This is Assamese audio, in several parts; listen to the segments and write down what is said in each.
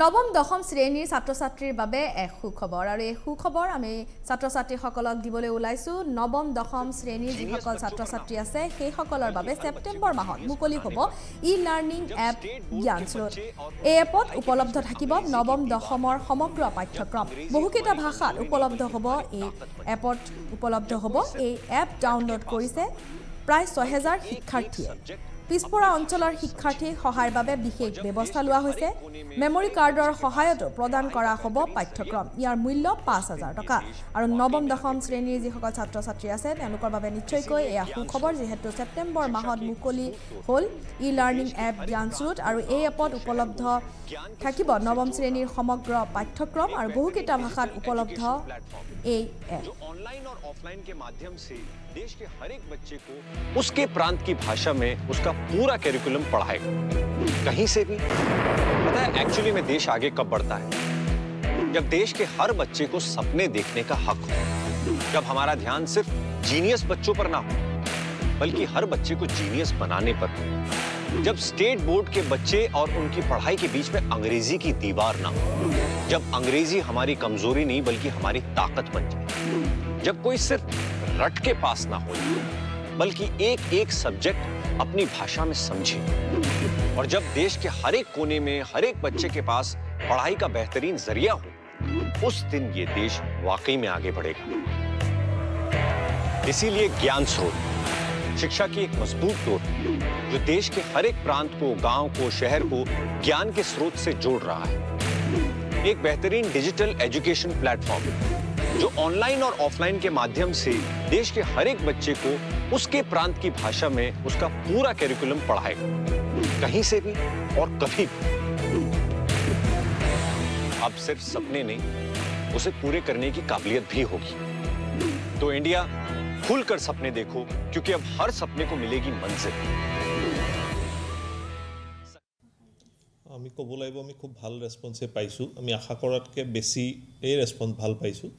নৱম দশম শ্ৰেণীৰ ছাত্ৰ ছাত্ৰীৰ বাবে এক সুখবৰ। আৰু এই সুখবৰ আমি ছাত্ৰ ছাত্ৰীসকলক দিবলৈ ওলাইছোঁ। নৱম দশম শ্ৰেণীৰ যিসকল ছাত্ৰ ছাত্ৰী আছে সেইসকলৰ বাবে ছেপ্টেম্বৰ মাহত মুকলি হ'ব ই লাৰ্ণিং এপ জ্ঞানস্ৰোত এই এপত উপলব্ধ থাকিব নৱম দশমৰ সমগ্ৰ পাঠ্যক্ৰম। বহুকেইটা ভাষাত উপলব্ধ হ'ব এই এপত উপলব্ধ হ'ব। এই এপ ডাউনলোড কৰিছে প্ৰায় ছহেজাৰ শিক্ষাৰ্থীয়ে। পিছপৰা অঞ্চলৰ শিক্ষাৰ্থীৰ সহায়ৰ বাবে বিশেষ ব্যৱস্থা লোৱা হৈছে মেমৰি কাৰ্ডৰ সহায়তো প্ৰদান কৰা হ'ব পাঠ্যক্ৰম ইয়াৰ মূল্য পাঁচ হাজাৰ টকা আৰু নৱম দশম শ্ৰেণীৰ যিসকল ছাত্ৰ ছাত্ৰী আছে তেওঁলোকৰ বাবে নিশ্চয়কৈ এয়া সুখবৰ যিহেতু ছেপ্টেম্বৰ মাহত মুকলি হ'ল ই লাৰ্ণিং এপ জ্ঞানস্ৰোত আৰু এই এপত উপলব্ধ থাকিব নৱম শ্ৰেণীৰ সমগ্ৰ পাঠ্যক্ৰম আৰু বহুকেইটা ভাষাত উপলব্ধ এই এপ जो ऑनलाइन और ऑफलाइन के माध्यम से देश के हर एक बच्चे को उसके प्रांत की भाषा में उसका पूरा कैरिकुलम पढ़ाएगा। कहीं से भी। पता है एक्चुअली में देश आगे कब बढ़ता है? जब देश के हर बच्चे को सपने देखने का हक हो, जब हमारा ध्यान सिर्फ़ जीनियस बच्चों पर ना हो, बल्कि हर बच्चे को जीनियस बनाने पर हो, जब स्टेट बोर्ड के बच्चे और उनकी पढ़ाई के बीच में अंग्रेज़ी की दीवार ना हो, जब अंग्रेज़ी हमारी कमज़ोरी नहीं, बल्कि हमारी ताकत बन जाए, जब कोई सिर्फ़ रट के पास ना हो बल्कि एक एक सब्जेक्ट अपनी भाषा में समझे। और जब देश के हर एक कोने में हर एक बच्चे के पास पढ़ाई का बेहतरीन ज़रिया हो, उस दिन ये देश वाकई में आगे बढ़ेगा। इसीलिए ज्ञान स्रोत, शिक्षा की एक मज़बूत डोर, जो देश के हर एक प्रांत को, गाँव को, शहर को ज्ञान के स्रोत से जोड़ रहा है। एक बेहतरीन डिजिटल एजुकेशन प्लेटफॉर्म जो ऑनलाइन और ऑफलाइन के माध्यम से देश के हर एक बच्चे को उसके प्रांत की भाषा में उसका पूरा कैरिकुलम पढ़ाएगा कहीं से भी और कभी भी अब सिर्फ सपने नहीं उसे पूरे करने की काबिलियत भी होगी तो इंडिया खुलकर सपने देखो क्योंकि अब हर सपने को मिलेगी मंजिल আমি ক'ব লাগিব আমি খুব ভাল ৰেচপন্সে পাইছোঁ আমি আশা কৰাতকৈ বেছি এই ৰেচপন্স ভাল পাইছোঁ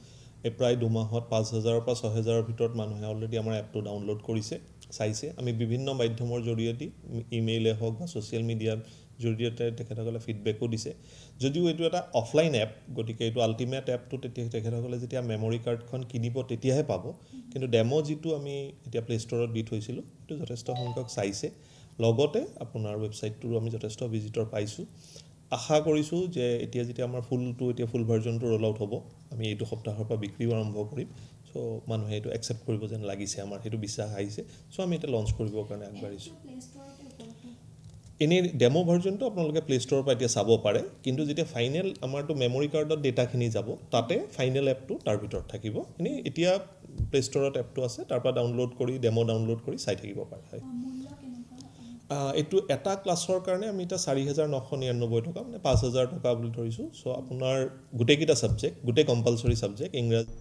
এই প্ৰায় দুমাহত পাঁচ হাজাৰৰ পৰা ছহেজাৰৰ ভিতৰত মানুহে অলৰেডি আমাৰ এপটো ডাউনলোড কৰিছে চাইছে। আমি বিভিন্ন মাধ্যমৰ জৰিয়তে ইমেইলে হওক বা ছ'চিয়েল মিডিয়াৰ জৰিয়তে তেখেতসকলে ফিডবেকো দিছে। যদিও এইটো এটা অফলাইন এপ গতিকে এইটো আল্টিমেট এপটো তেতিয়া তেখেতসকলে যেতিয়া মেমৰি কাৰ্ডখন কিনিব তেতিয়াহে পাব। কিন্তু ডেম' যিটো আমি এতিয়া প্লে' ষ্ট'ৰত দি থৈছিলোঁ সেইটো যথেষ্ট সংখ্যক চাইছে। লগতে আপোনাৰ ৱেবছাইটটোৰো আমি যথেষ্ট ভিজিটৰ পাইছোঁ। আশা কৰিছোঁ যে এতিয়া যেতিয়া আমাৰ ফুলটো এতিয়া ফুল ভাৰ্জনটো ৰ'ল আউট হ'ব আমি এইটো সপ্তাহৰ পৰা বিক্ৰীও আৰম্ভ কৰিম। চ' মানুহে এইটো একচেপ্ট কৰিব যেন লাগিছে আমাৰ সেইটো বিশ্বাস আহিছে। চ' আমি এতিয়া লঞ্চ কৰিবৰ কাৰণে আগবাঢ়িছোঁ। এনেই ডেম' ভাৰ্জনটো আপোনালোকে প্লে' ষ্ট'ৰৰ পৰা এতিয়া চাব পাৰে। কিন্তু যেতিয়া ফাইনেল আমাৰতো মেমৰি কাৰ্ডত ডেটাখিনি যাব তাতে ফাইনেল এপটো তাৰ ভিতৰত থাকিব। এনেই এতিয়া প্লে' ষ্ট'ৰত এপটো আছে তাৰ পৰা ডাউনলোড কৰি ডেম' ডাউনলোড কৰি চাই থাকিব পাৰে। হয়। এইটো এটা ক্লাছৰ কাৰণে আমি এতিয়া চাৰি হাজাৰ নশ নিৰান্নব্বৈ টকা মানে পাঁচ হাজাৰ টকা বুলি ধৰিছোঁ। চ' আপোনাৰ গোটেইকেইটা ছাবজেক্ট গোটেই কম্পালচৰি ছাবজেক্ট ইংৰাজী